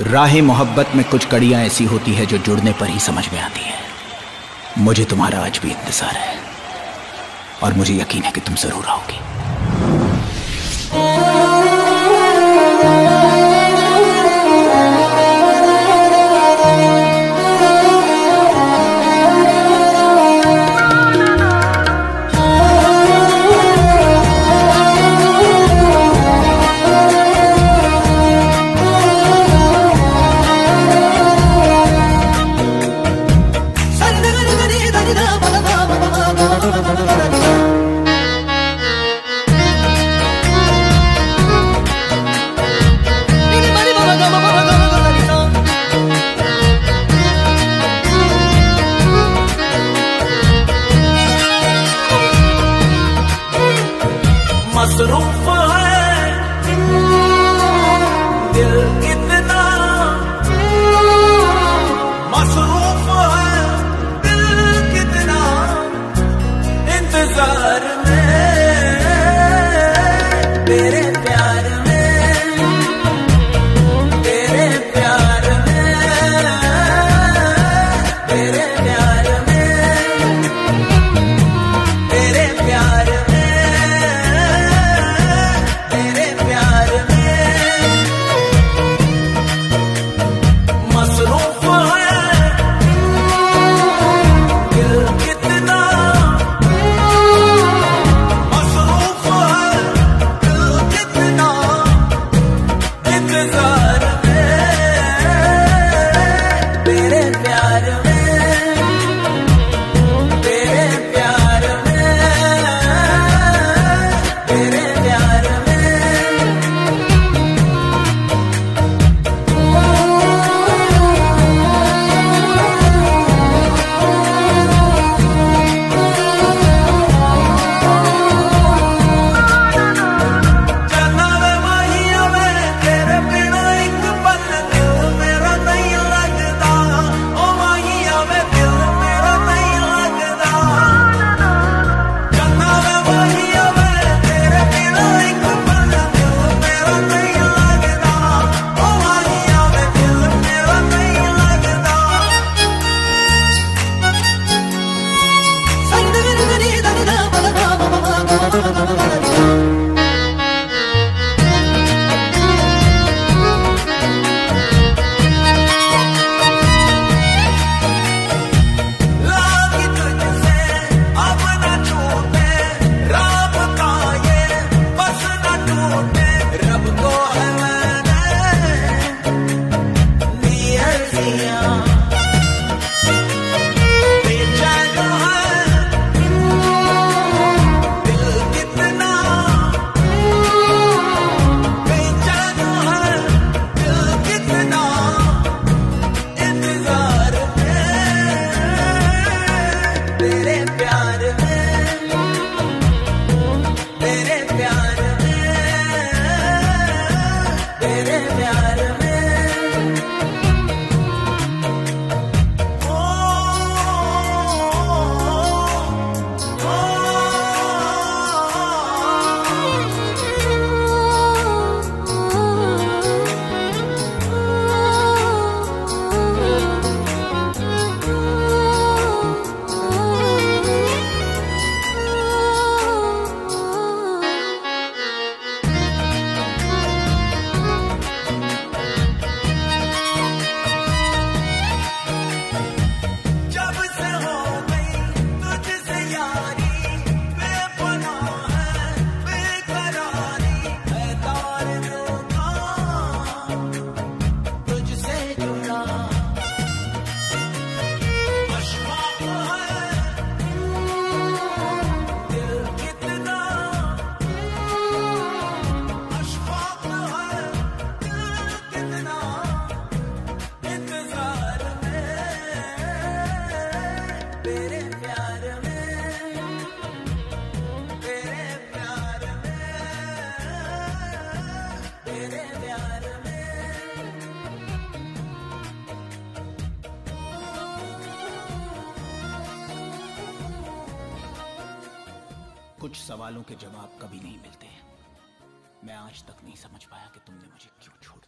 राह मोहब्बत में कुछ कड़ियाँ ऐसी होती है जो जुड़ने पर ही समझ में आती है। मुझे तुम्हारा आज भी इंतज़ार है और मुझे यकीन है कि तुम ज़रूर आओगी। Rupfer Thank you. कुछ सवालों के जवाब कभी नहीं मिलते। मैं आज तक नहीं समझ पाया कि तुमने मुझे क्यों छोड़